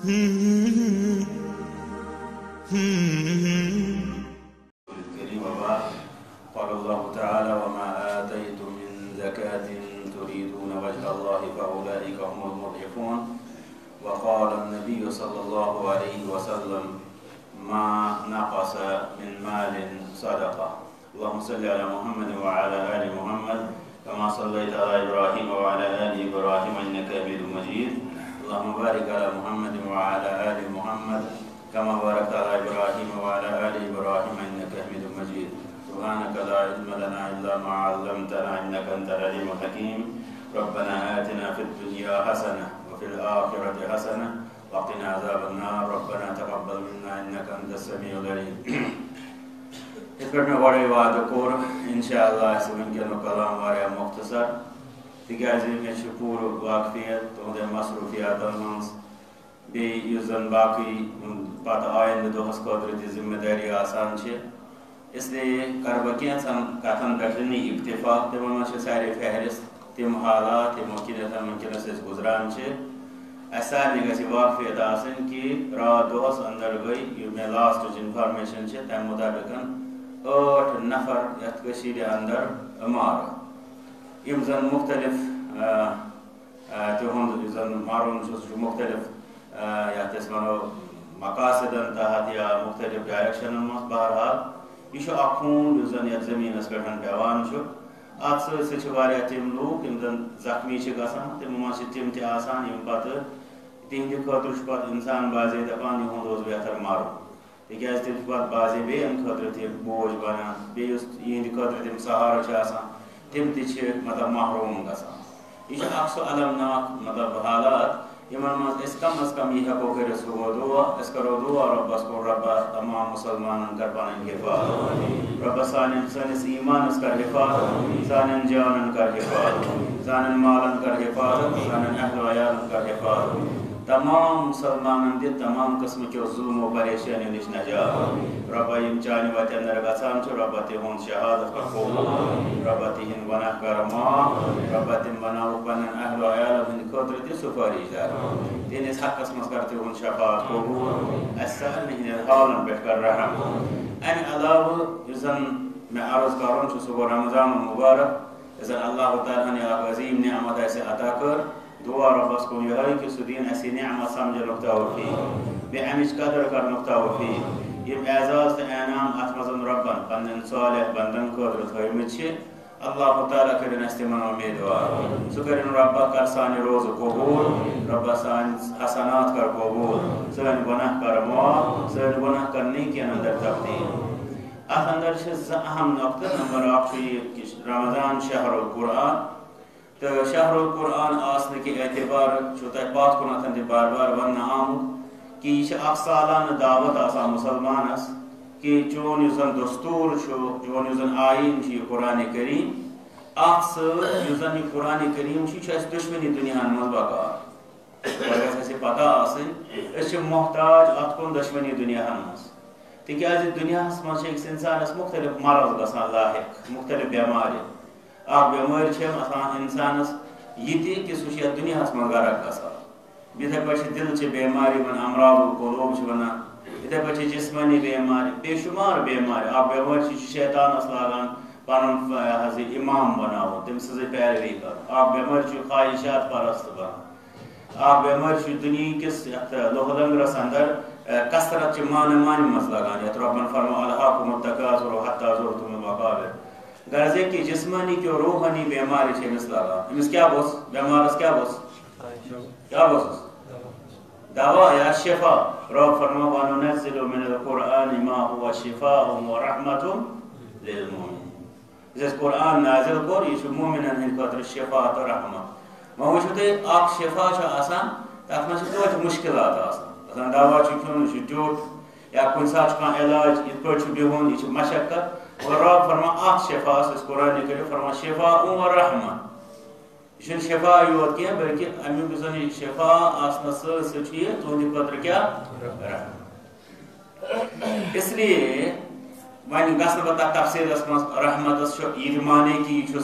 الكريم قال النبي صلى الله عليه وسلم ما نقص من مال صدقة. اللهم صل على محمد وعلى آل محمد كما صليت على إبراهيم اللهم بارك على محمد وعلى آل محمد كما باركت على إبراهيم وعلى آل إبراهيم إنك حميد مجيد. سبحانك لا علم لنا إلا ما علمتنا إنك أنت العليم الحكيم. ربنا آتنا في الدنيا حسنة وفي الآخرة حسنة وقنا عذاب النار. ربنا تقبل منا إنك أنت السميع العليم. یِتھ پٲٹھۍ مےٚ گۄڈَے وعدٕ کوٚر اِنشاء اللہ آسہِ وٕنکیٚنُک کلام واریاہ مۄختصر تِکیٛازِ مےٚ چھِ واقفیت تُہنٛدٮ۪ن مصروٗفیاتَن منٛز بیٚیہِ یُس زَن باقٕے پَتہٕ آیندٕ دۄہَس خٲطرٕ تہِ ذِمہٕ آسان چھِ اِسلیے کَرٕ بہٕ کینٛژھن کَتھَن پٮ۪ٹھ نہٕ اِفتِفاق تِمَن منٛز سارے فہرست تِم حالات یِمو کِنٮ۪تھ وٕنکٮ۪نَس أسۍ گُزران چھِ اَسہِ واقفیت آسٕنۍ کہِ راتھ دۄہَس اَندَر گٔے یہِ مےٚ لاسٹٕچ اِنفارمیشَن چھِ تَمہِ ٲٹھ نفر یَتھ کٔشیٖرِ اَندَر مارٕ یِم زَن مُختلِف تِہُنٛد یُس زَن مارُن چھُ سُہ چھُ مُختلِف یَتھ أسۍ وَنو مقاصِدَن تحت یا مُختلِف ڈایریکشَنَن منٛز بہرحال یہِ چھُ اَکھ خوٗن یُس زَن یَتھ زٔمیٖنَس پٮ۪ٹھ پیٚوان چھُ اَتھ سۭتۍ سۭتۍ چھِ واریاہ تِم لوٗکھ یِم زَن زخمی چھِ گژھان تِمو منٛز چھِ تِم تہِ آسان یِم پَتہٕ تِہنٛدِ خٲطرٕ چھُ پَتہٕ اِنسان باضے دَپان یِہُنٛد اوس بہتر مَرُن تِکیٛازِ تِم چھِ پَتہٕ باضے بیٚیَن خٲطرٕ تہِ بوج بَنان بیٚیہِ یُس یِہنٛدِ خٲطرٕ تِم سہارٕ چھِ آسان تِم تہِ چھِ مطلب محروٗم گژھان یہ چھُ اکھ سُہ المناک مطلب حالات یِمن مز اس کم از کم یہ ہٮ۪کو کٔرِتھ سُہ دعا اس کرو دعا رب اس کو رب تمام مُسلمانن کر پنٕنۍ حِفاظت رۄبس سانٮ۪ن ایمان اس کر حِفاظت سانٮ۪ن جانن کر حِفاظت سانٮ۪ن مالن کر حِفاظت سانٮ۪ن اہل و عیالن کر حِفاظت تمام مسلمانن دِ تمام قٕسمٕچو ظُلمو پریشٲنیو نِش نجات رۄبا یِم چانہِ وتہِ انٛدر گژھان چھِ رۄبا تِہُنٛد شہادت کر قبوٗل. رۄبا تِہنٛدۍ گۄناہ کر معاف رۄبا تِم بناوُکھ پننٮ۪ن اہل عیالن ہٕنٛدِ خٲطرٕ تہِ سُفٲرِش دار. تِہنٛدِس حقس منٛز کر تِہُنٛد شفات قبوٗل. اَسہِ سارنٕے ہٕنٛدٮ۪ن حالن پٮ۪ٹھ کر رحم امہِ علاوٕ یُس زن مےٚ عرض کرُن چھُ گوٚو رمضان مُبارک. یُس زن اللہ تعالیٰ ہن اکھ عظیٖم نعمت اَسہِ عطا کٔر. دُعا رۄبس کُن یِہوٚے کہِ سُہ دِیِن اَسہِ یہِ نعمت سمجھنُک توفیٖق بیٚیہِ اَمِچ قدٕر کرنُک توفیٖق یِم اعزاز تہٕ انعام اتھ منٛز رۄبن پننٮ۪ن صالح، بنٛدن خٲطرٕ تھٲومٕتۍ چھِ اللہ تعالیٰ کٔرِنۍ اَسہِ تِمن اُمیدوار۔ سُہ کٔرِنۍ رۄبا کر سانہِ روزٕ قبوٗل رۄبا سانہِ حسنات کر قبوٗل۔ سٲنۍ گۄناہ کر معاف سٲنۍ گۄناہ کر نیٖکین انٛدر تبدیٖل اتھ انٛدر چھِ اہم نۄقطہٕ نمبر اکھ رمضان شہر القرآن۔ تہٕ شہر القرآن آسنہٕ کہِ اعتبار چھُ تۄہہِ پتھ کُنتھ تہِ بار بار وننہٕ آمُت کہِ یہِ چھِ اکھ سالانہٕ دعوت آسان مُسلمانس کہِ چون یُس زن دستوٗر چھُ چون یُس زن آیٖن چھُ، یہِ قرآنِ کریٖم، اتھ سۭتۍ یُس زن یہِ قرآنِ کریٖم چھُ، یہِ چھُ اَسہِ دُشمنی دُنیاہن منٛز بکار گۄڈٕ گژھِ اَسہِ پتہ آسٕنۍ أسۍ محتاج اتھ کُن دۄشوٕنی دُنیاہن منٛز۔ تِکیٛازِ دُنیاہس منٛز چھِ أکِس انسانس مُختٔلِف مرض گژھان لاحق، مُختٔلِف بٮ۪مارِ اکھ بٮ۪مٲرۍ چھِ آسان اِنسانس یہِ تہِ کہِ سُہ چھُ یتھ دُنیاہس غرق گژھان یِتھٕے پٲٹھۍ چھِ دِلچہِ بٮ۪مارِ یِمن امراض قلوٗب چھِ ونان یِتھٕے پٲٹھۍ چھِ جسمٲنی بٮ۪مارِ بے شُمار بٮ۪مارِ اکھ بٮ۪مٲرۍ چھِ شیطانس لاگان پنُن حظ یہِ اِمام بناوُن تٔمۍ پیروی کرُن اکھ بٮ۪مٲرۍ چھُ خواہِشات پرست بنان اکھ بٮ۪مٲرۍ چھُ دُنہِکِس یتھ لوہ لنگرس اندر کثرت چہِ مانہٕ مانہِ منٛز لگان یتھ رۄبن فرمو الحاق تقاضر حتہ ضوٚر تِمن مقابر غرض یہِ کہِ جسمٲنی کیو روحٲنی بٮ۪مارِ چھِ أمِس لگان أمِس کیاہ گوٚژھ بٮ۪مارس کیاہ گوٚژھ کیاہ گوٚژھُس دوا یا شفا۔ رب فرمو وننزل من القرآن ما هو شفاء ورحمة للمؤمنين۔ یُس اَسہِ قرآن نازِل کوٚر یہِ چھُ مومِنن ہٕنٛدِ خٲطرٕ شفا تہٕ رحمت۔ وۄنۍ وٕچھِو تُہۍ اکھ شفا چھُ آسان تتھ منٛز چھِ توتہِ مُشکِلات آسان۔ آسان دوا چھُ کھیوٚن یہِ چھُ ٹیوٚٹھ یا کُنہِ ساتہٕ چھُ علاج یِتھ پٲٹھۍ چھُ بِہُن یہِ چھُ مشقت۔ اور رب فرما اکھ شفاس أسۍ قرآنہِ کٔرِو فرما، شفا اور رحمت یہ چھُنہٕ شفا یوت کینٛہہ بلکہِ امیُک یُس زن یہِ شفا آسنس سۭتۍ سۭتۍ چھُ یہِ تُہنٛدِ خٲطرٕ کیٛاہ اس لیے وۄنۍ گژھٕ نہٕ بہٕ تتھ تفصیٖلس منٛز رحمتس چھُ یہِ تہِ مانے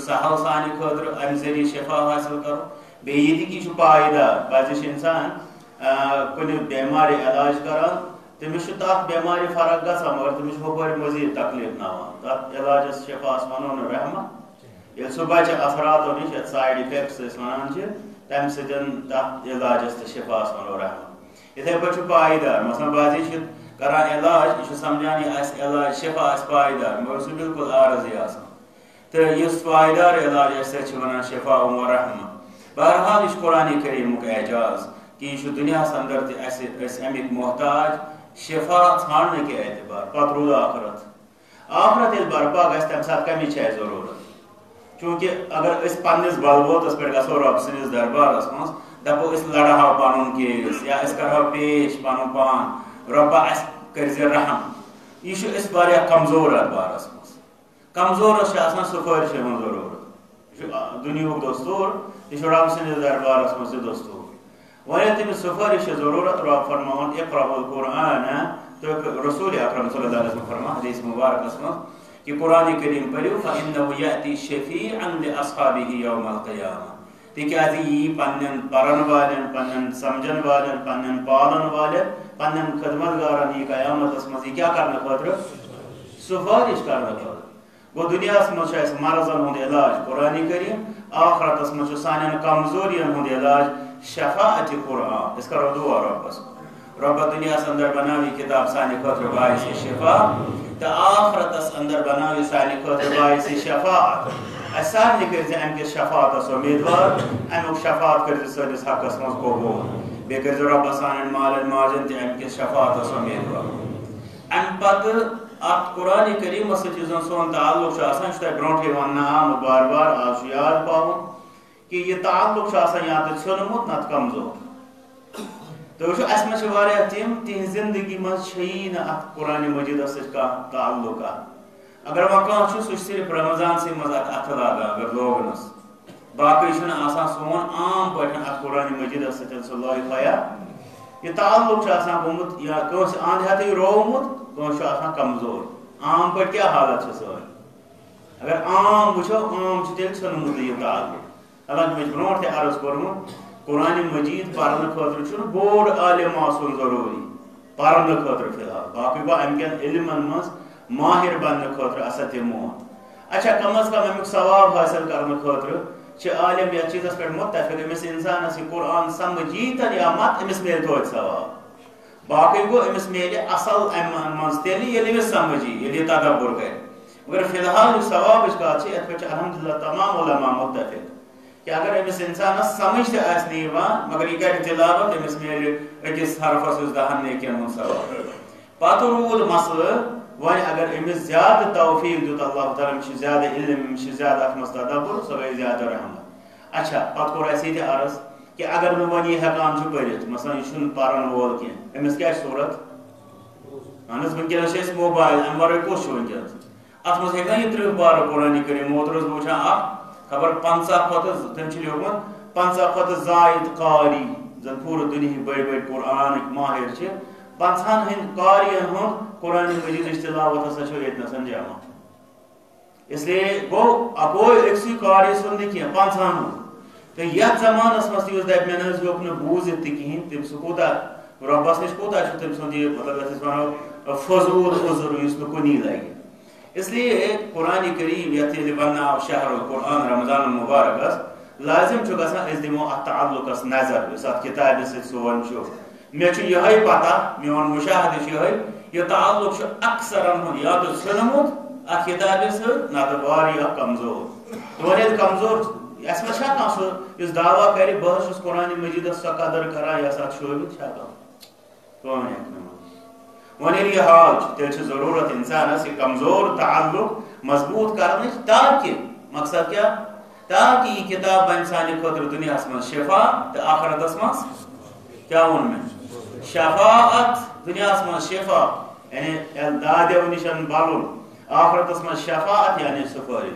سہل سانہِ خٲطرٕ امہِ ذٔریعہٕ شفا حٲصِل کرُن بیٚیہِ یہِ تہِ کہِ یہِ چھُ انسان کن بیماری علاج کران تمس تک بیماری فرق گا مگر تمس ہپر مزید تکلیف نوان تک علاجس شفاس ونو رحمت۔ یل سہ بچہ اثراتو نش یت سائڈ افیکٹس ونان تمہ سن تک علاجس تو شفاس ونو رحمت۔ اتھے پہ پائیدار۔ مثلا بعضی کران علاج، یہ سمجھان یہ علاج، شفا پائیدار، مگر سہ بالکل عارضی آسان تو اس پائیدار علاج اس ونان شفا و رحمت۔ بہرحال یہ قرآن کریم اعجاز کہ یہ دنیا اندر تہ امیک محتاج شفا ژھانڈنے کے اعتبار پتہ رود آخرت آخرت یل برپا گھس تمہ سات کمچ ہے ضرورت۔ چونکہ اگر اس پنس بلبوتس پہ گھو رب سندس دربارس مز دپو اس لڑہو پن کیس، یا اس کرو پیش پن پان۔ ربا اس کرز رحم۔ یہ اس واریاہ کمزور اتھ بارس مز کمزورس آسان سفارش ہن ضرورت۔ دنیا دستور یہ رب سندس دربارس مز دستور ولی تمہیں سفارش ضرورت رب فرمان اقرأ القرآن، تو رسول اکرم صلی اللہ علیہ وسلم فرما حدیث مبارک اسمہ کہ قرآن کریم پڑھو فَإِنَّهُ يَأْتِي شَفِيعًا لِأَصْحَابِهِ يَوْمَ الْقِيَامَةِ تِکیازِ یہ پنن پرن والن، پنن سمجھن والن، پنن پالن والن، پنن خدمت گارن یہ قیامت اس مزی کیا کرنے خاطر سفارش کرنے خاطر گو دنیا اس مجھ مرضن ہند علاج، قرآن کریم، آخرت اس مجھ سانن کمزورین ہند علاج شفاعت قرآن، اس کا دعا ربس رب دنیا سے اندر بناوی کتاب سانی خطر باعث شفا، تا آخرت اس اندر بناوی سانی خطر باعث شفاعت۔ اسان نکر زی ام کے شفاعت اس امیدوار ام شفاعت کر زی سرس حق اس مز قبول بے کر زی رب سان مال ماجن تی ام کے شفاعت اس امیدوار۔ ام پت ات قرآن کریم اس چیزن سون تعلق شاسن شتا برونٹی وننا آمد بار بار آج یاد پاؤں۔ کہ یہ تعلق یا تو ژھنمت نت کمزور۔ تو وچھو اس میں واریاہ تم تہذ زندگی من چھ ات قرآن مجید سا تعلق اگر وہ کھانا سہ صرف رمضان سی مز ات لاگا اگر لوگنس باقی آسان سون عام پہ ات قرآن مجید سۭتۍ سہ لٲگِتھ لیا یہ تعلق گوٚمُت یا کٲنٛسہِ اند ہٮ۪تھٕے روومُت کٲنٛسہِ چھُ آسان کمزور۔ عام پٲٹھۍ کیٛاہ حالت چھِ سٲنۍ اگر عام وٕچھو عام چھُ تیٚلہِ ژھنمُت یہِ تعلق۔ حالانکہ میں برونٹ تے عرض کرمت قرآن مجید پرن خاطر چھن بوڑ عالم آسن ضروری پرن خاطر فی الحال باقی گو ام کن علمن مز ماہر بن خاطر اسا تمون اچھا کم از کم امیک ثواب حاصل کرنے خاطر چھ عالم یا چیزس پہ متفق امس انسان اسی قرآن سمجھیتن یا مت امس میل توت ثواب۔ باقی گو امس میل اصل ام مز تیلی یلی یعنی امس سمجھی یلی تدبر کرے مگر فی الحال ثواب اس کا چھ ات الحمدللہ تمام علماء متفق۔ کہ اگر امس انسان سمجھ تہ آس نیوان مگر یہ کر تلاوت امس میل اکس حرفس اس دہن نیکن ہند ثواب پتہ رود مسئلہ ون اگر امس زیادہ توفیق دیت اللہ تعالیٰ مش زیادہ علم مش زیادہ ات مس تدبر سو گئی زیادہ رحمت۔ اچھا پتہ کور اس یہ عرض کہ اگر میں ون یہ ہکان چھ پرت مثلا یہ چھن پرن وول کی امس کیا صورت؟ اہن ونکس اس موبائل ام ورے کس ونکس ات مس ہیکان یہ ترہ بار قرآن کریم اوترس بوچھان اکھ خبر پنچہ کھت تم لیوکمت پنچہ کھت زائد قاری زن پور دنیا بڑ بڑ قرآن ماہر پنچہن ہند قارین ہند قرآن مجید تلاوت ہسا یتنس جمع اس لیے گو اکو اکسی قاری سن کی پنچہن تو یت زمانس مز تیس دپ مے ہیوک نا بوزت تہ کہین تم سہ کوتا ربس نش کوتا تم سند یہ مطلب فضول عذر اس کنی لگی اس لیے قرآن کریم یت بننا شہر القرآن، رمضان المبارک لازم چھ گژھان اس دمو ات تعلقس نظر اس ات کتاب سے سون چھ مے چھ یہ پتہ میون مشاہدہ چھ یہ یہ تعلق چھ اکثر ہن. یا تو سنمت ات کتاب سے نہ تو واریاہ کمزور. واریاہ کمزور. اس میں چھا کانسو اس دعویٰ کرے بہت اس قرآن مجید سا قدر کرا یا سا چھوڑی چھا کانسو کون ہے ونیل یہ حال تیل چھ ضرورت انسان اس کمزور، تعلق، مضبوط کرنے تاکہ، مقصد کیا؟ تاکہ یہ کتاب انسانی خطر دنیا اسمان شفا تو آخرت اسمان کیا ان میں؟ شفاعت دنیا اسمان شفا یعنی دادے و نشان بالون، آخرت اسمان شفاعت یعنی سفاری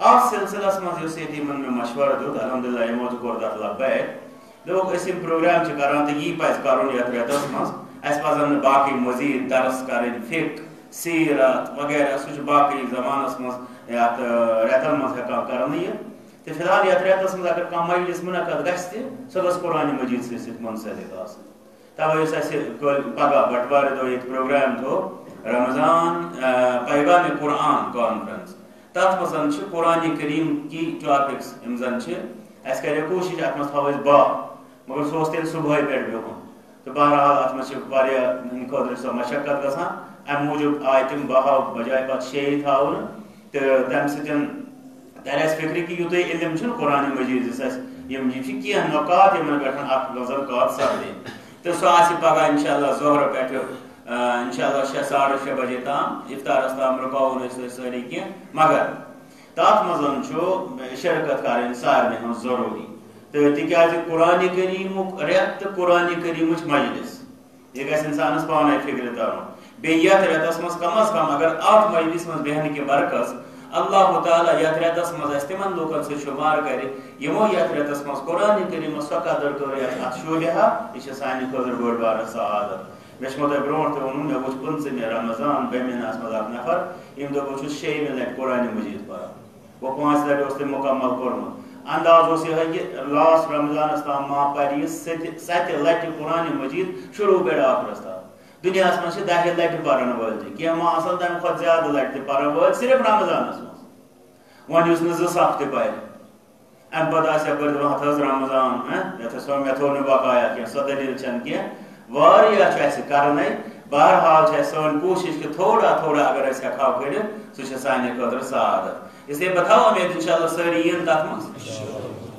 آپ سلسلہ اسمان جو سیتی من میں مشورہ دو الحمدللہ یہ موضوع کردہ اللہ بیت لوگ اسی پروگرام چکران تو یہ پاس کارون یاد رہتا اسمان اس پزن باقی مزید درس کرن فک سیرت وغیرہ سہ باقی زمانس مز یت رتن مز ہکان کرن یہ تو فی الحال یتھ ریتس مز اگر کم مجلس منعقد گھس تہ سہ گھس قرآن مجید سے ست منسلک آ توے اس پگہ بٹوار دہ یہ پروگرام تھو رمضان پیغام قرآن کانفرنس تر مز قرآن کریم کی ٹاپکس یم زن اس کرے کوشش ات مز تھو با، مگر سہ صبح پہ بہن تو بہرحال ات مز خاطر سو مشقت گژھان ام موجود آئے تم بہاؤ بجائے پتہ شے تھاون تو تمہ سۭتۍ تر فکر کہ یوتہ علم قرآن مجید یہ کی نکات یمن پہ اخ غزل کات سپدے تو سہ آس پگہ انشاء اللہ ظہر پہ انشاء اللہ شے ساڑھے شے بجے تام افطارس تام رکاون ساری کی مگر تات مزن شرکت کریں سارے ہن ضروری تکیاز قرآن کریم ریت تو قرآن کریم مجلس. یہ گھس انسانس پانے فکر ترن بیت ریتس مز کم از کم اگر ات مجلس مز بہن کے برکس اللہ تعالیٰ یت ریتس مز تمن لوکن سے شمار کرے یمو یت ریتس مز قرآن کریم سو قدر کر ات شوبہ یہ سانہ خاطر بڑ بار سعادت. مے تہ برو تہ ون مے وچ پنچم رمضان بے مہینس مز اک نفر یم دہ بہ شیمہ لٹ قرآن مجید پڑھا. وہ پانچ لٹ اس مکمل کورمت انداز اس یہ لاس رمضان تام ما پری ست لٹ قرآن مجید شروع پہ آخرس تام دنیا من دہ لٹہ پرن ول کی ما آسان تمہ کھت زیادہ لٹہ پرن ول صرف رمضانس من ون اس ز سخ تہ پہ ام پتہ آسیا پرد وقت حض رمضان ہاں؟ یتھ سو مے تھو بقایا کی سو دلیل چھن کی واریاہ چھ اس کرنے بہرحال چھ سون کوشش کہ تھوڑا تھوڑا اگر اس ہکھاو کر سو چھ سانہ خاطر سعادت۔ اس لیے بتاؤ امید انشاءاللہ ساری ین تک من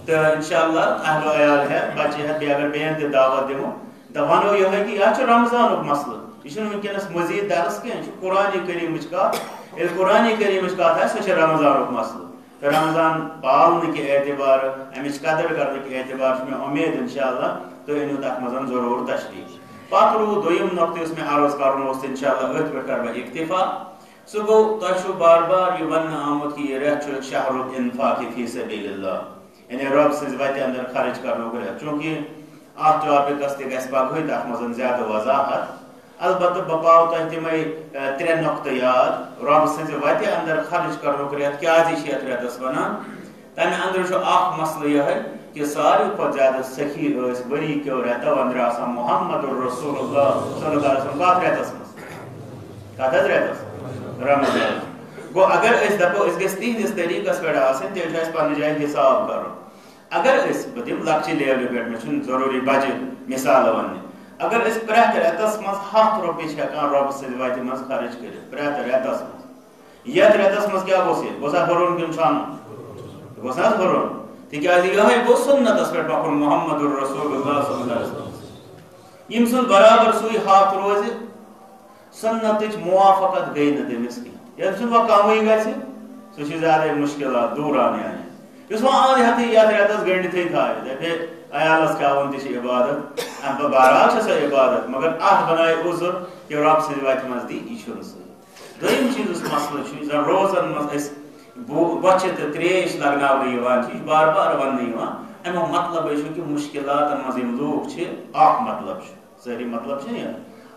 تو انشاءاللہ اہل و عیال ہے بچے ہے اگر بین تہ دعوت دمو تو ونو یہ ہے کہ یہ رمضان مسئلہ۔ یہ ونکس مزید درس کی قرآن کریم کت یل قرآن کریم کت ہے سہ رمضان مسئلہ۔ تو رمضان پالنے کے اعتبار امچ قدر کرنے کے اعتبار میں امید انشاء اللہ تو انو تک مزن ضرور تشریح۔ پتہ رو دویم نقطہ اس میں عرض کرن اس انشاء اللہ ات پہ کر اکتفا۔ سہ گو تہ بار بار یہ ون آمت کہ یہ رت شہر الانفاق فی سبیل اللہ یعنی رب سز وتہ اندر خرچ کرنو رت چونکہ ات ٹاپکس تہ گھس پگہ تک مزن زیادہ وضاحت. البتہ بہ پاو تہ تمے ترے نقطہ یاد، رب سز وتہ اندر خرچ کرنک ریت کیازِ چھ یتھ ریتس ونان تمہ اندر چھ اکھ مسئلہ یہ کہ ساروی کھت زیادہ سخی اس بری کیو ریتو اندر آسان محمد رسول اللہ صلی اللہ علیہ وسلم کات ریتس مز کات ریتس رمضان۔ گو اگر اس دپو اس گس تین اس تہندس طریقس پہ آسن تیل اس پنہ جائے حساب کرو۔ اگر اس بدیم لکچی لیول پہ میں ضروری بجے، مثال ون اگر اس پریت ریتس مز ہاتھ روپی ہکان رب سد وتہ مز خرچ کر پریت ریتس مز یت ریتس مز کیا گوس یہ گوسا ہرون کن چھان گوسا ہرون تکیاز یہ گو سنتس پہ پکن محمد الرسول اللہ صلی اللہ علیہ وسلم۔ یم سن برابر سوی ہاتھ روز سنتچ موافقت گئی نہ تمس کی یم سن وہ کمی گژھِ سہ چھ زیادہ مشکلات، دور آنے آنے۔ اس وہ آن ہتھ یتھ ریتس گنڈ تھی تھائے دپے عیالس کھاون تہ عبادت ام پہ بہرحال چھ سو عبادت۔ مگر اتھ بنائے عذر کہ رب سٕنٛدِ وتہِ منٛز دی یہِ چھُنہٕ سۭتۍ دوٚیِم چیٖزس مسلہٕ زن روزن منٛز أسۍ بۄچھِ تہٕ ترٛیش لگناونہٕ یِوان چھِ یہِ چھُ بار بار وننہٕ یِوان امیُک مطلب چھُ کہِ مُشکلاتن منٛز یِم لوٗکھ چھِ اکھ مطلب چھُ سٲری مطلب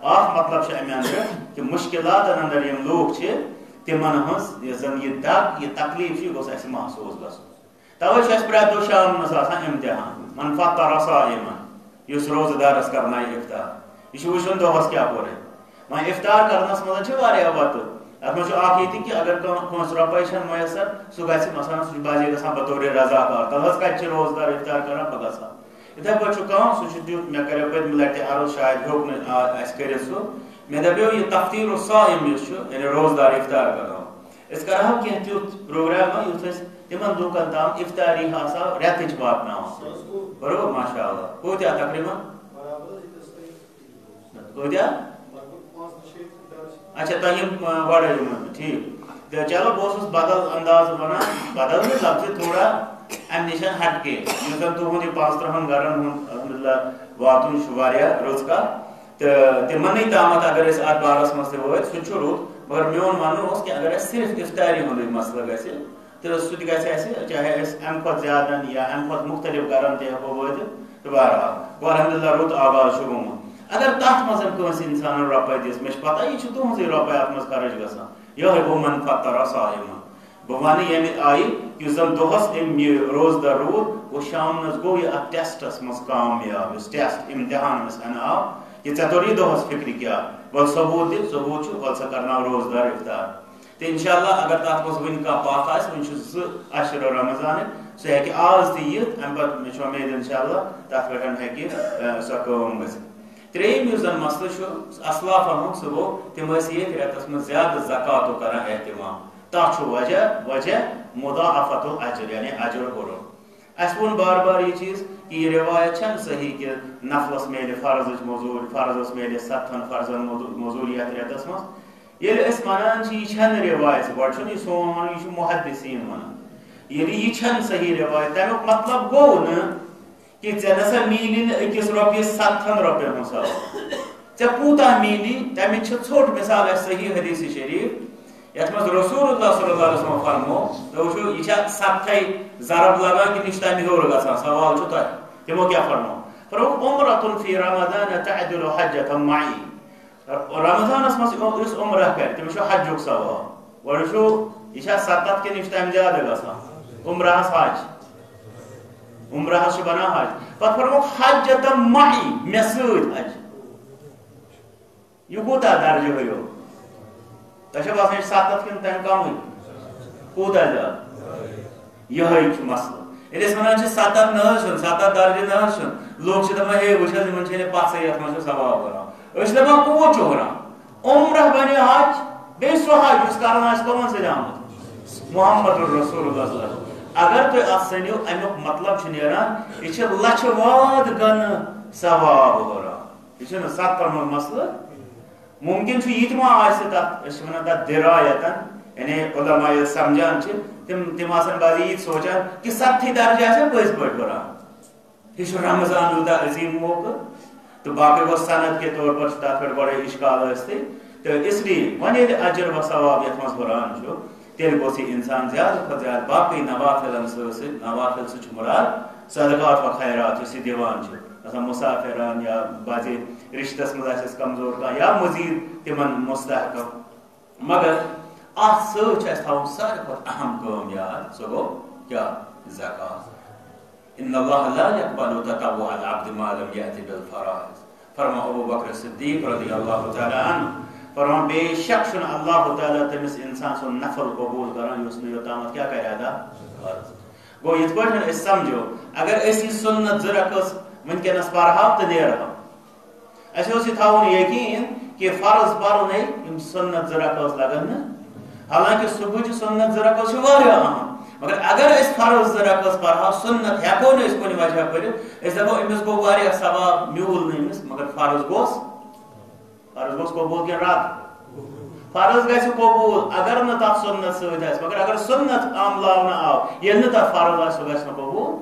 چھِ یہِ اکھ مطلب چھُ امہِ اندر کہِ مُشکلاتن اندر یِم لوٗکھ چھِ تِمن ہٕنٛز یۄس زن یہِ دگ یہِ تکلیٖف چھُ یہِ گوٚژھ اَسہِ محسوٗس گژھُن توے اس پرٛٮ۪تھ دۄہ شامنس آسان امتحان۔ من فطر صائما یُس روزٕ دارس کرنایہِ افطار۔ یہِ چھُ وٕچھُن دۄہس کیٛاہ کوٚر وۄنۍ افطار کرنس منٛز مطلب چھِ واریاہ وتہٕ اتھ منٛز چھُ اکھ یہِ تہِ کہِ اگر کٲنٛسہِ رۄپے چھنہٕ میسر سُہ گژھِ مثلاً سُہ چھُ بازے گژھان بطورِ رضاکار تلہٕ حظ کتہِ چھِ روزدار افطار کران بہٕ گژھٕ ہا۔ یِتھے پٲٹھۍ چھُ کانٛہہ سُہ چھُ دیُت مےٚ کریو پٔتمہِ لٹہِ عرض شاید ہیوٚک نہٕ اَسہِ کٔرِتھ سُہ مےٚ دپیو یہِ تفتیٖر الصائم یُس چھُ یعنی روزدار افطار کرناوُن أسۍ کرہو کینٛہہ تیُتھ پروگراما یُتھ أسۍ تمن لوکن تام افطاری ہسا رتچ واتن برابر ماشاء اللہ کوتیا تقریباً کوتیا اچھا تہم گۄڈے ٹھیک چلو بہٕ اوسُس بدل انداز ونان بدل نہٕ لفظ تھوڑا امہِ نِش ہٹ کے یُس زن تُہُنٛد یہِ پانٛژھ تٕرٛہن الحمدللہ واتُن چھُ رٕژ کتھ تہٕ تِمنٕے تامتھ اگر أسۍ اتھ بارس منٛز تہِ وٲتۍ سُہ تہِ چھُ رُت مگر میون ونُن اوس کہِ اگر اَسہِ صرف افطاری ہُنٛدُے مسلہٕ گژھِ تو سہ گھس چاہے ام کھت زیادہ یا ام کھت مختلف گرن تہ ہیکو وٲتِتھ تو بہرحال گوٚو الحمدللہ رُت آغاز گوٚمُت اگر تتھ منٛز کٲنٛسہِ اِنسانن رۄپے دِژ مےٚ چھِ پتہ یہِ چھِ تُہٕنٛزٕے رۄپے اتھ منٛز خرٕچ گژھان یِہوے گوٚو من فطر صائما بہ یم آئی کہ زن دہس ام یہ روز دار رود وہ شام نس گو یہ ات ٹیسٹس مز کامیاب اس ٹیسٹ امتحان مس ان آو کہ ژے توری دہس فکر کیا ول ثبوت دے ثبوت چھ ول سا کرنا روز دار افطار تو انشاءاللہ اگر تات مز ون کا پاک آس ون چھ ز عشر رمضان سہ ہیکہ آز تہ یت ام پتہ مے چھ امید انشاءاللہ تات پٹھ ہیکہ سہ کٲم گژھِتھ تریم یُس زن مسئلہ مسلہٕ چھُ اسلافن ہُنٛد سُہ گوٚو تِم ٲسۍ ییٚتہِ رٮ۪تس منٛز زیادٕ زکاتُک کران احتمام تک وجہ وجہ مضاعفت الاجر یعنی اجر کرو اس ون بار بار یہ چیز کہ یہ روایت چھن صحیح کہ نفلس میل فرض موضوع فرض میل ستن فرضن موضوع یت ریتس مز یل اس منان چھ یہ چھن روایت گوڑ چھن یہ سون ون یہ محدثین ونان یل یہ چھن صحیح روایت تمیک مطلب گو نا کہ ژے نسا میلی اکس رۄپیس ستن رۄپین ہُنٛد ثواب ژےٚ کوٗتاہ میلی تمِچ چھِ ژھوٚٹ مثال اَسہِ صحیح حدیث شریف۔ یت مز رسول اللہ صلی اللہ علیہ وسلم فرمو تو وچھو یہ چھا ستھے ضرب لگا کہ نشتا ہیور گژھان سوال چھو تہ تمو کیا فرمو فرمو عمرۃ فی رمضان تعدل حجۃ معی رمضان اس مس اس عمرہ کر تم چھو حج کو ثواب ورشو یہ چھا ستت کے نشتا ہم زیادہ گژھان عمرہ حج عمرہ چھ بنا حج پت فرمو تشا باسان ستت کن تم کم کوتا زیادہ یہ مسئلہ یل اس ونان نہ ستت درجہ نہ لوگ دپان ہے وچ ان پتہ یت من ثواب کران دپان کوت چھ ہران عمرہ بنی حج بی سو حج اس کران اس کمن سے آمد محمد رسول اللہ صلی اللہ علیہ وسلم اگر تو ات سنیو امیک مطلب چھ نیران یہ لچھ واد گن ثواب ہران یہ ستن مسئلہ ممکن چھ یہ ما آسہ تت اس ونان تت درایتن یعنی علماء سمجھان چھ تم تم آسان بعض یہ سوچان کہ ستھی درجہ آسان پٔزۍ پٲٹھۍ قرآن یہ چھُ رمضان یوٗتاہ عظیٖم موقع تو باقی گوٚو سند کے طور پر تتھ پٮ۪ٹھ گۄڈے اِشکال ٲسۍ تو اس لیے وۄنۍ ییٚلہِ اجر و ثواب یتھ منٛز قرآن چھُ تیٚلہِ گوٚژھ یہِ اِنسان زیادٕ کھۄتہٕ زیادٕ باقٕے نوافلن سۭتۍ نوافل سۭتۍ چھُ مُراد، صدقات و خیرات یُس یہِ دِوان چھُ مثلا مسافران یا بعضی رشتس مز کمزور کھانا یا مزید تمن مستحق مگر ات ست تھاؤن ساروی کھت اہم کام یاد سہ گو کیا؟ زکات۔ ان اللہ لا يقبل تطوع العبد ما لم يأتي بالفرائض۔ فرما ابو بکر صدیق رضی اللہ تعالی عنہ۔ فرما بے شک شن اللہ تعالی تمس انسان سن نفل قبول کران یس نہ یوتامت کیا کرے ادا گو یت پٲٹھۍ أسۍ سمجھو، اگر أسۍ یہِ سنت زٕ رکٲژ ونکس پرہو تو نیرہو اس یہ تھاؤن یقین کہ فرض پرنے یم سنت زرکس لگن حالانکہ صبح سنت زرکس اہم ہاں۔ مگر اگر اس فرض زرکس پرہو ہاں سنت ہیکو نا کن وجہ پڑھ اس دپو امس گو ثواب میول نمس مگر فرض گوس۔ فرض گوس قبول کن رد فرض گھس قبول اگر نا تک سنت ست مگر اگر سنت عام عملاؤن آو یل نا تک فرض آ سہ گھس قبول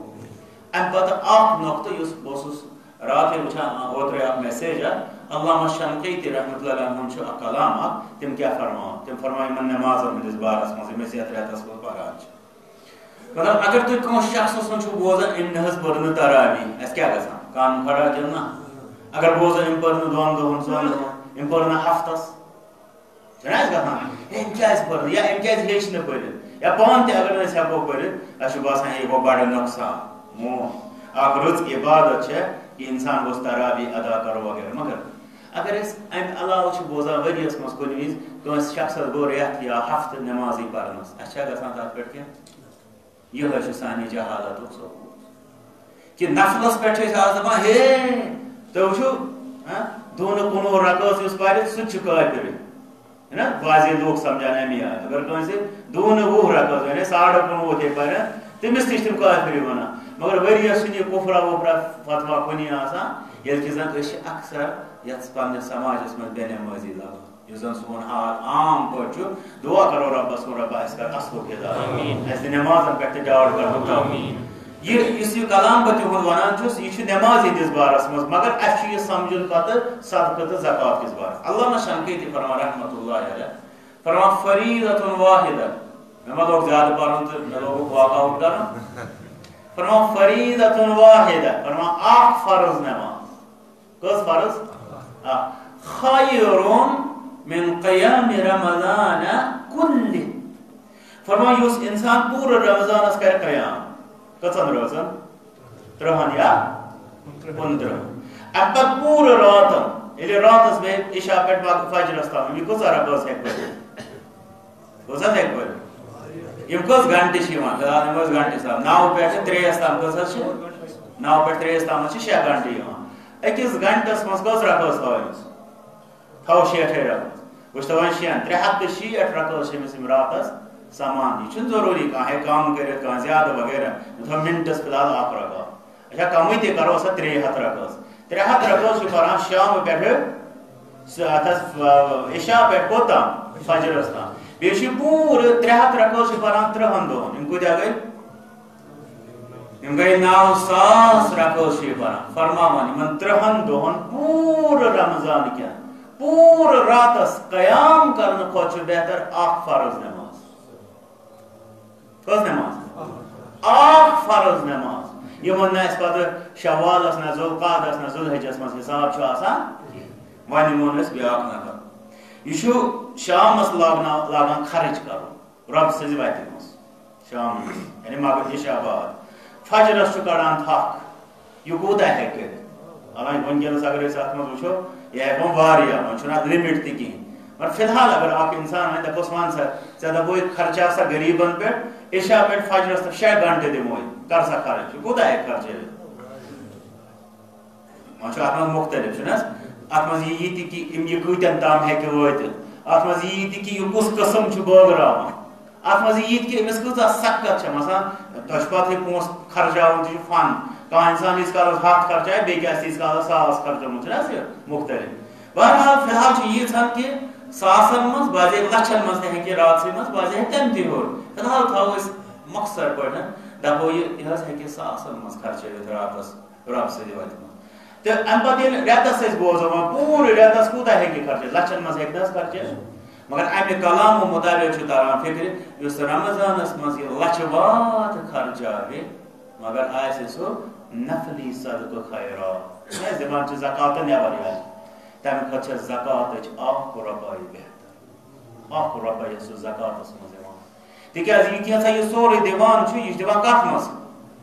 ام پتہ اخ نقطہ اس بوسس رات وچھان اوترے اخ میسیج علامہ شنقیتی رحمۃ اللہ علیہ چھ اخ کلام اخ تم کیا فرمان تم فرمائے من نماز ہندس بارس مز مسیحت ریتس مز پران مطلب اگر تھی کم شخص سن چھو بوزان ام نہز پرن تراوی اس کیا گژھان کان کھڑا کن نا؟ اگر بوزان ام پرن دون دون ژون دون ام پرن ہفتس چھنا اس۔ گژھان ام کیا اس پرن یا ام کیا اس ہیچ نہ پرن یا پان تہ اگر نہ ہیکو پرن اس باسان یہ گو بڑا نقصان اخ رٕژ عبادت چھےٚ، کہ انسان گوٚژھ تراوی ادا کرو وغیرہ۔ مگر اگر أسۍ امہِ علاوٕ چھِ بوزان ؤریَس منٛز کُنہِ وِزِ کٲنٛسہِ شخصس گوٚو رٮ۪تھ یا ہفتہٕ نٮ۪مازٕے پرنس اَسہِ چھا گژھان تَتھ پٮ۪ٹھ کینٛہہ یِہوے چھُ سانہِ جہالتُک ثبوٗت کہِ نفلس پٮ۪ٹھ چھِ أسۍ آز دپان ہے تُہۍ وٕچھِو دوٗنہٕ کُنوُہ رقٲژ یُس پرِ سُہ تہِ چھُ کٲفِر نا؟ واضح لوٗکھ سمجھان امی آیہِ اگر کٲنٛسہِ دوٗنہٕ وُہ رقٲژ یعنی ساڑٕ کُنوُہ تہِ پرن تٔمِس تہِ چھِ تِم کٲفِرٕے وَنان مگر ورس یہ کفرا وفرا فتوا کن یل کہ زن اکثر یت پنس سماجس من بے نمازی لگان اس زن سون حال عام پہ دعا کرو ربس کو رب اس کر اصل ہدایت اس نمازن پہ ڈاڑ کر یہ اس کلام بہ تہد ونان چھس یہ نماز ہندس بارس مز مگر اس یہ سمجھن پتہ صدقہ تو زکات کس بارس علامہ شنقی تہ فرمان رحمۃ اللہ علیہ فرمان فریضۃ واحدہ میں لوگ زیادہ پڑھن تو میں لوگ واک آؤٹ کرن فرما فریدت واحدہ فرما آخ فرض نماز. کس فرض؟ خیر من قیام رمضان کل فرمان یوس انسان پور رمضان اس کر قیام. کتن روزن ترہن یا کندرہ اب پت پور راتن یلی یعنی رات اس بے عشاء پیٹ باق فجر اس تام یہ کسا رکھوز ہے کوئی کسا ہے کوئی یم کس گھنٹی چھ یوان خدا نماز گھنٹی صاحب نو پیٹ تریس تام کسا چھ نو پیٹ تریس تام چھ شے گھنٹی یوان اکس گھنٹس مز کس رکھوز تھوس تھو شیٹھے رکھوز وچ تو شین ترے ہتھ شیٹ رکھوز شمس راتس سامان یہ چھن ضروری کہاں ہے کام کرے کہاں زیادہ وغیرہ تو منٹس فی الحال اکھ رکھو اچھا کم تہ کرو سا ترے ہتھ رکھوز ترے ہتھ رکھوز چھ پران شام پیٹھ عشاء پیٹھ کوتام فجرس تام بیٚیہِ چھِ پوٗرٕ ترٛےٚ ہَتھ رقٲژ چھِ پَران ترٛہَن دۄہَن یِم کۭتیاہ گٔے یِم گٔے نَو ساس رقٲژ چھِ یہِ پَران فرماوان یِمَن ترٛہَن دۄہَن پوٗرٕ رمضان کیٛاہ پوٗرٕ راتَس قیام کرنہٕ کھۄتہٕ چھُ بہتر اکھ فرض نٮ۪ماز کٔژ نٮ۪ماز اکھ فرض نماز یہ نٮ۪ماز یِمن نہٕ اَسہِ پَتہٕ شوالَس نہ ذوالقادَس نہ ذوالحجَس منٛز حِساب چھُ آسان وۄنۍ نِمون أسۍ بیٛاکھ نفر یہ شام لاگان لاگان خرچ کر رب سز وتہ مز شام یعنی مگر عشا بعد فجرس کڑان تھک یہ کوتہ ہیک حالانکہ ونکس اگر ات مز وچو یہ ہیکو واریاہ ون لمٹ تہ کہین مگر فی الحال اگر اک انسان ون دپس ون سا ژے دپو خرچہ سا غریبن پہ عشا پہ فجرس تو شے گھنٹے دمو کر سا خرچ یہ کوتہ ہیک خرچ ون ات مز مختلف چھنس ات مز یہ تہ کہ یہ کتن تام ہیکہ واتت ات مز یہ تہ کہ یہ کس قسم چھ بٲگراوان ات مز یہ کہ امس کۭژاہ سخت چھ مثلا تۄہہِ پتہ پونٛسہٕ خرچاوُن تہِ چھُ فن کانٛہہ انسان یٖتِس کالس ہتھ خرچایہِ بیٚیہِ کیٛاہ تیٖتِس کالس ساس خرچومُت چھُنہ سُہ مختلف بہرحال فی الحال چھُ ییٖژہن کہِ ساسن منٛز بازے لچھن منٛز تہِ ہیٚکہِ راتسٕے منٛز بازے ہیٚکہِ تمہِ تہِ ہیوٚر فی تھاوو أسۍ مۄخصر پٲٹھۍ دپو یہِ حظ ہیٚکہِ ساسن منٛز خرچٲوِتھ راتس رب سٕنٛدِ وتہِ منٛز تو ام پتہ ریتس بوزو پور ریتس کوتا ہیکہ خرچ لچھن مز ہیکہ خرچ مگر امہ کلام مطابق تران فکر اس رمضانس مز یہ لچھ وات خرچاوے مگر آسہ سہ نفلی صدقہ خیرات دپان زکات نبر یاد تمہ کھت زکات اخ رۄپاے بہتر اخ رۄپاے سہ زکاتس مز تکیاز یہ کینٛژھا یہ سورُے دِوان چھُ یہِ چھُ دِوان کتھ منٛز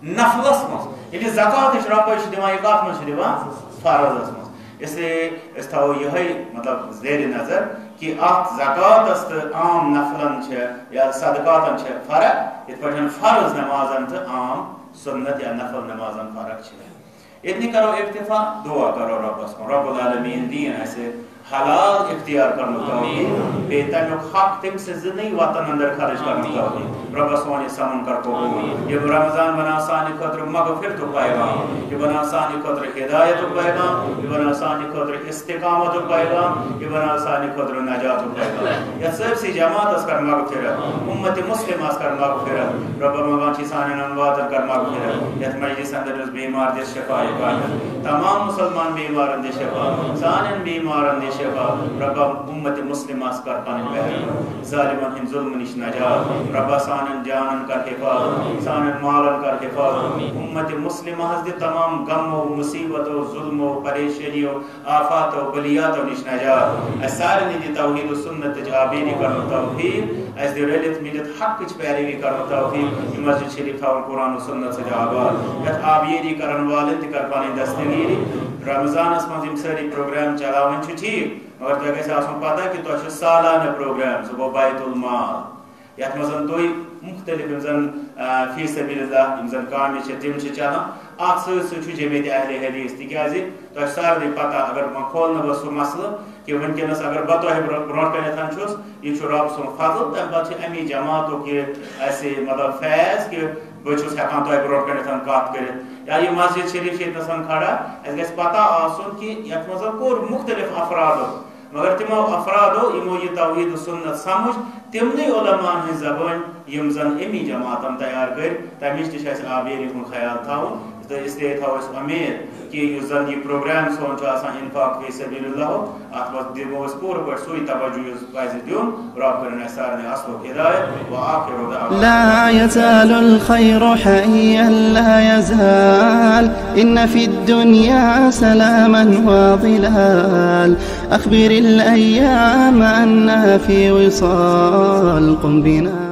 نفلس مز ییٚلہِ زکاتٕچ رۄپے چھِ دِوان یہِ کتھ منٛز چھِ دِوان فرضس منٛز اسلیے أسۍ تھاوو یِہے مطلب زیر نظر کہ اتھ زکاتس تہٕ عام نفلن چھِ یا صدقاتن چھِ فرق؟ یِتھ پٲٹھۍ فرض نمازن تہٕ عام سنت یا نفل نمازن فرق چھِ اتنی کرو اکتفا دعا کرو ربس کن رب العالمین دین اسے حلال اختیار کرنے توفیق بے تمیک حق تم سے زندگی وطن اندر خرچ کرنے توفیق رب سوانی سمن کر قبول یہ رمضان بنا سانی خطر مغفرت پیغام یہ بنا سانی خطر ہدایت پیغام یہ بنا سانی خطر استقامت پیغام یہ بنا سانی خطر نجات پیغام یہ سب سی جماعت اس کر مغفرت امت مسلم اس کر مغفرت رب مغان چی سانی نموات کر مغفرت یہ مجلس اندر اس بیمار دس شفائی تمام مسلمان بیمارن دے شفا سانن بیمارن دے شفا رب امت مسلم اس کر پن بہر ظالمن ہن ظلم نش نجات رب سانن جانن کر حفاظت سانن مالن کر حفاظت امت مسلم اس دے تمام غم و مصیبت و ظلم و پریشانی و آفات و بلیات نش نجات. سارے دی توحید و سنت جابین کر توفیق اس دے رلت ملت حق وچ پیروی کر توفیق مسجد شریف تھا قرآن و سنت سے جواب یت آبیری کرن والے کر پانی دستگیری. رمضان اس مزیم ساری پروگرام چلاوان چھو ٹھیک مگر تو کیسے آسان پتا کہ تو چھو سالانہ پروگرام سو بیت المال. یت مزن توی مختلف امزن فی سبیل اللہ امزن کامی چھے تیم چھے چلا اخ سو سو چھو جمیت اہل حدیث تکیازی تو سارے پتا اگر بہ من کھولنا بسو مسئلہ کہ ونکس اگر بتوہ برو کنتھن چھس، یہ چھو رب سن فضل تم پتہ امی جماعتو کہ ایسے مطلب فیض کہ بہت ہکان تہ برو کنتھن کت کرت یا یہ مسجد شریف یتنسن کھڑا اس گژھِ پتہ آسن کہ یتھ مز کور مختلف افرادو مگر تمو افرادو یمو یہ توحید و سنت سمجھ تمنی علماء ہن زبان، یم زن امی جماعتن تیار کر تمش تہ آبیری ہن خیال تھاون۔ لا يزال الخير حيا لا يزال إن في الدنيا سلاما وظلال أخبر الأيام انها في وصال قم بنا